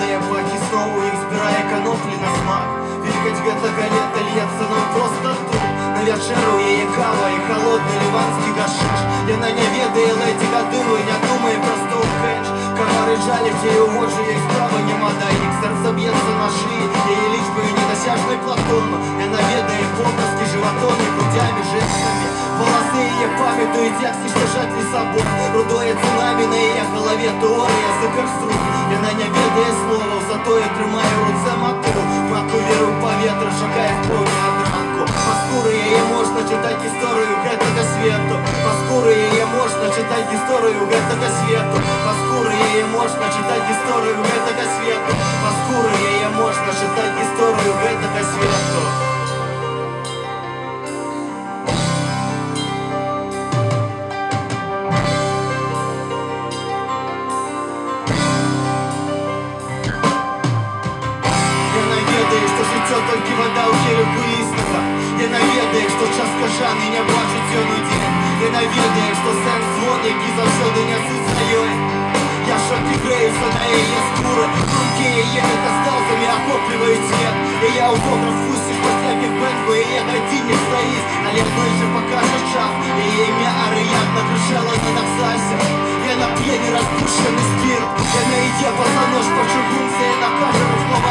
Крадає баки, знову їх збирає каноплі на смак. Вільгать гэтага лета льецца нам проста тут. На вячэру яе кава холодный холодны гашиш. Я на не ведае лэці годы і не думае просто стоўхэндж Камары жаляць яе ў вочы, як справа няма да іх Сэрца б'ецца на шыі, яе лічбы недасяжны платон Яна ведае помазкі, жыватоны, грудзямі, жэстамі Волосы яе памятуюць, як сцішаць не собой Рудое цунамі на яе галаве тэорыя суперструк Яна не ведае словаў, затое трымае ў руцэ матыву Маку веру ў паветра, шакае в поўні ад ранку Па скуры яе можна чытаць гісторыю гэтага свету Па скуры яе можна чытаць гісторыю гэтага свету Па скуры яе можна чытаць гісторыю гэтага свету толькі вада ў келюху існага Яна ведае, што час кажаны не бачыць ён удзень Яна ведае, што сэнс звон, які заўсёды нясуць на ёй Я шокі грэюся на яе скуры Думкі яе метастазамі ахопліваюць свет Яе аўтограф пусціш пасля бігбэнгу Яе гадзіннік стаіць, але той жа пакажа час Яе імя арыядна крышала на таксасе Яна п'е нераспушчаны спірт Яна ідзе па нож па чыгунцы Яна кажа размаваным ямам Яна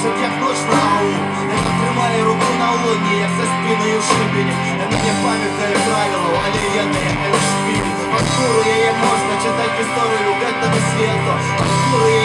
падае на ложак, як ноч на ау Яна трымае руку на лоні, як за спінаю шыбені Яна не памятае правілаў, але ведае эль шпіль Паскуру яе можна чытаць гісторыю гэтага свету Паскуру яе